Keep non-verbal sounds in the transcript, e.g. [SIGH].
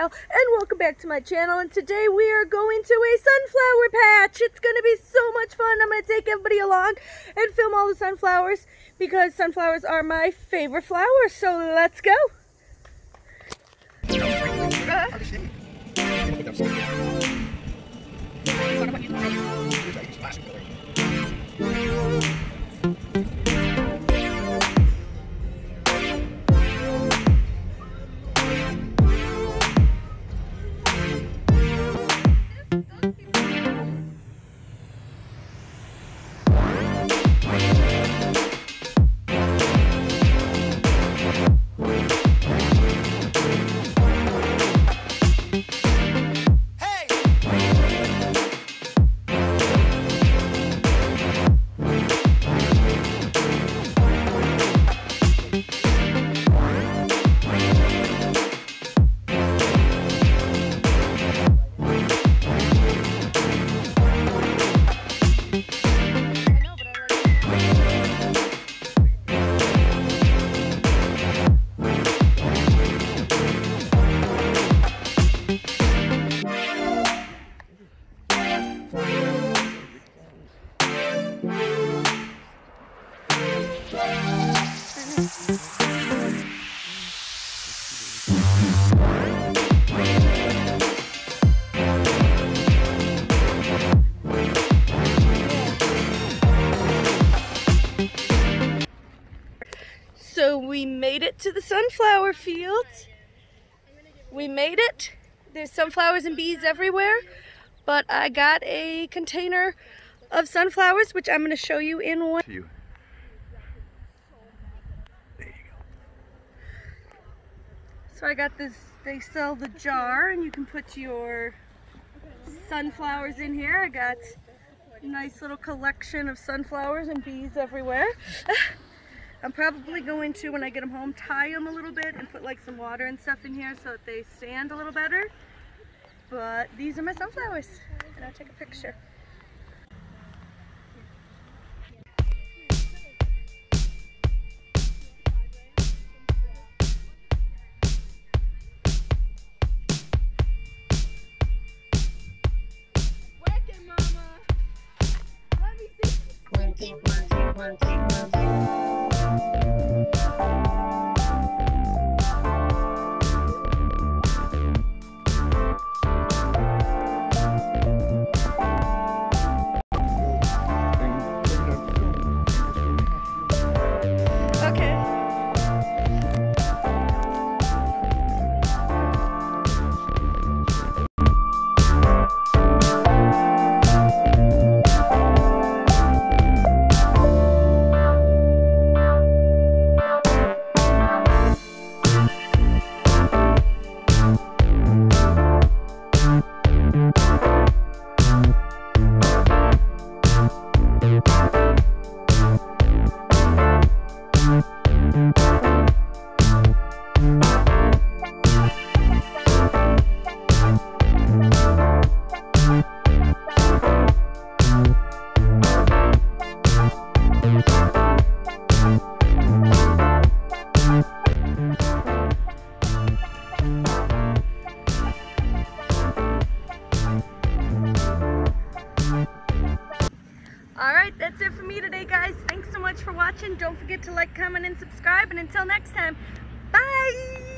And welcome back to my channel and today we are going to a sunflower patch. It's going to be so much fun. I'm going to take everybody along and film all the sunflowers because sunflowers are my favorite flowers. So let's go. So we made it to the sunflower fields. We made it. There's sunflowers and bees everywhere, but I got a container of sunflowers, which I'm going to show you in one. You. So I got this, they sell the jar and you can put your sunflowers in here. I got a nice little collection of sunflowers and bees everywhere. [LAUGHS] I'm probably going to, when I get them home, tie them a little bit and put like some water and stuff in here so that they stand a little better. But these are my sunflowers and I'll take a picture. Okay. All right, that's it for me today, guys. Thanks so much for watching. Don't forget to like, comment, and subscribe. And until next time, bye!